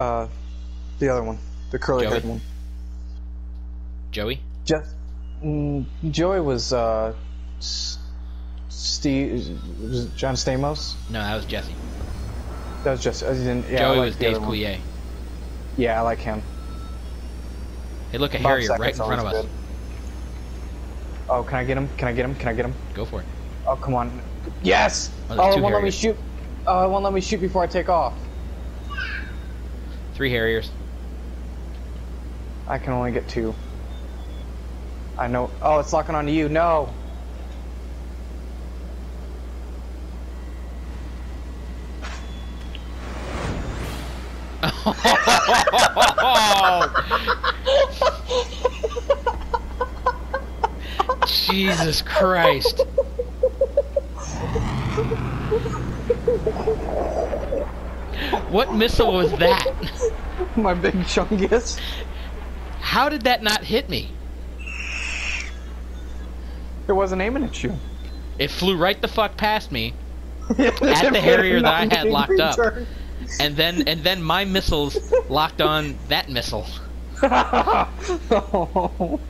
Uh, the other one, the curly-haired one. Joey? Jeff, mm, Joey was uh, Steve, was John Stamos. No, that was Jesse. That was just. Uh, yeah, Joey like was Dave one. Coulier. Yeah, I like him. Hey, look, a Bob Harrier Saget's right in front of us. good. Oh, can I get him? Can I get him? Can I get him? Go for it. Oh, come on. Yes! Oh, Oh, it won't let me shoot. Oh, it won't let me shoot before I take off. Three Harriers. I can only get two. I know. Oh, it's locking onto you. No. Jesus Christ. What missile was that? My big chungus. How did that not hit me? It wasn't aiming at you. It flew right the fuck past me, At the Harrier that I had locked up. and then and then my missiles locked on that missile. oh.